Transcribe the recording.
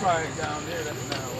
probably down there. That's not